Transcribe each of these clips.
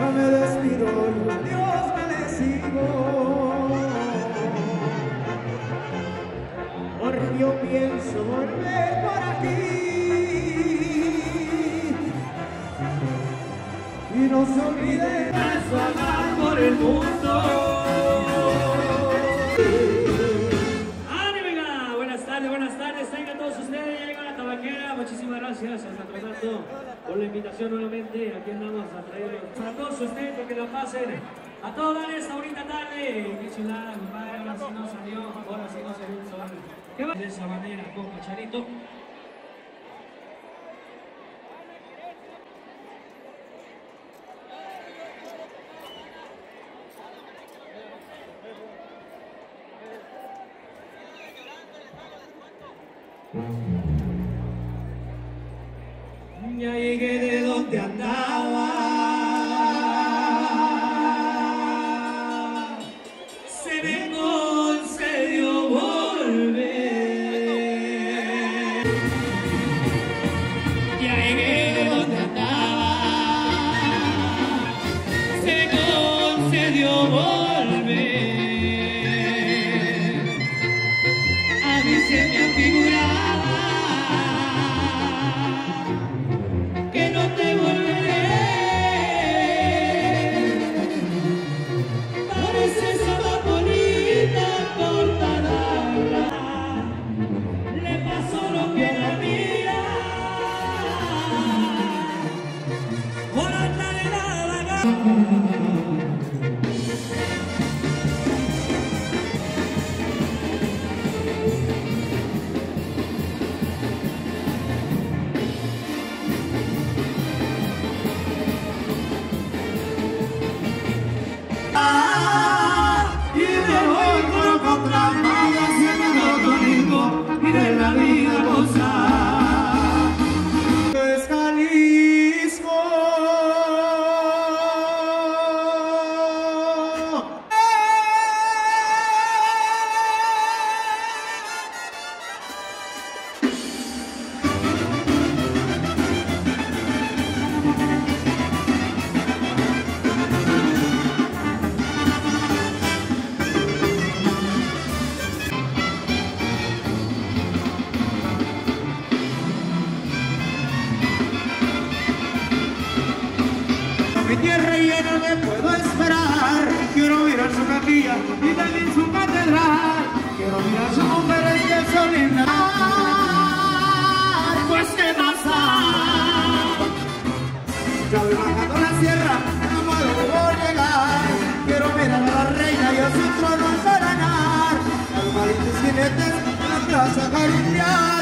no me despido, a Dios me le sigo. Porque yo pienso volver por aquí. Y no se olvide de por el mundo. Muchísimas gracias hasta tratando por la invitación nuevamente. Aquí andamos a traer para ustedes para que la pasen. A todos dar esta tarde. Qué chulada, compadre. Ahora sí nos salió, ahora sí nos salió. De esa manera, con Pacharito. Ya A mí Mi tierra llena me puedo esperar. Quiero mirar su capilla y también su catedral. Quiero mirar sus mujeres que son lindas. Pues qué pasa. Ya voy bajando la sierra, no puedo llegar. Quiero mirar a la reina y a su trono coronar. A los valientes jinetes la plaza carimbiar.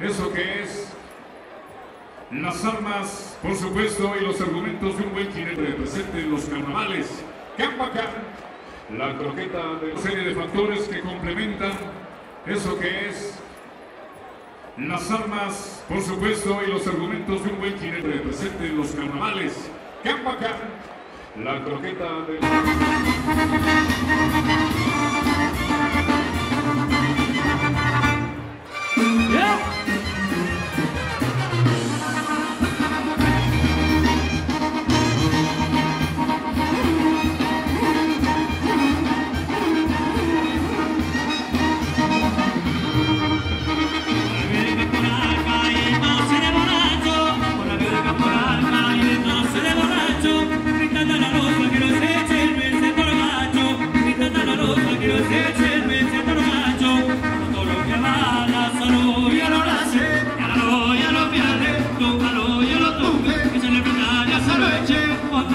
Eso que es las armas, por supuesto, y los argumentos de un buen jinete presente en los carnavales. Campacán, la croqueta de una serie de factores que complementan eso que es las armas, por supuesto, y los argumentos de un buen jinete presente en los carnavales. Campacán, la croqueta de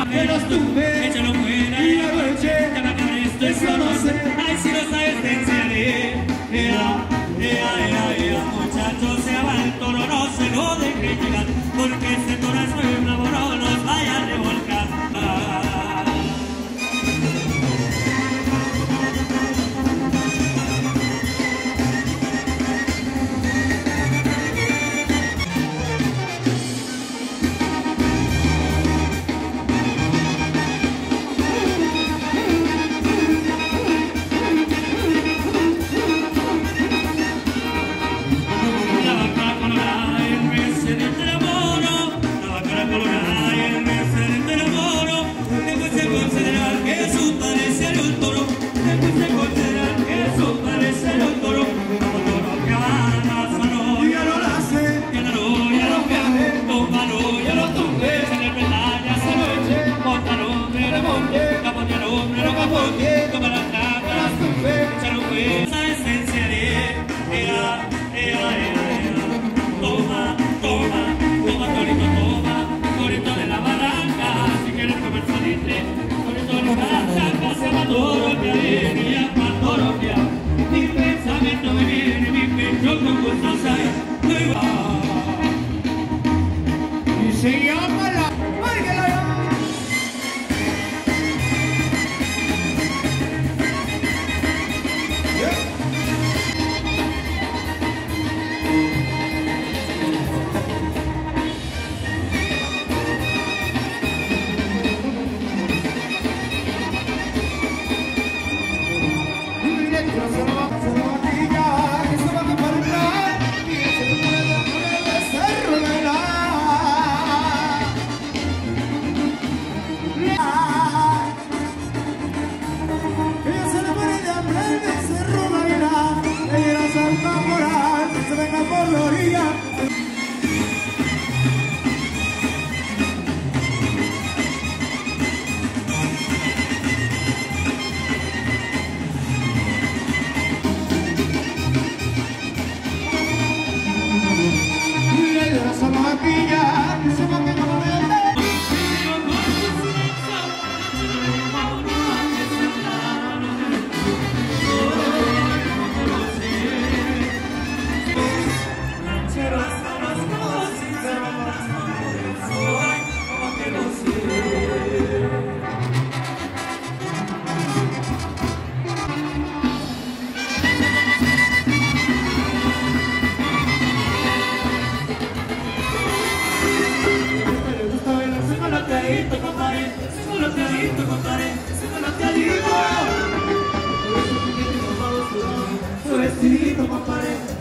menos tú, échalo fuera. Y la noche. Te va con esto es conocer ay si lo sabes te enseñaré. Ea, ea, ea, ea muchachos se va el toro no se lo dejen llegar porque Corito de la barranca, si quieres comer salitre, corito de la barranca, se todo el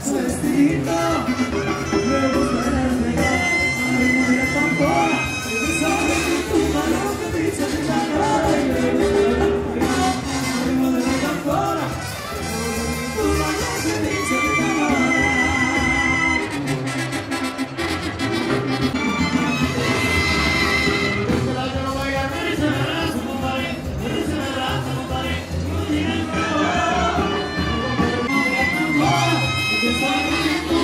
Celestito. Thank you.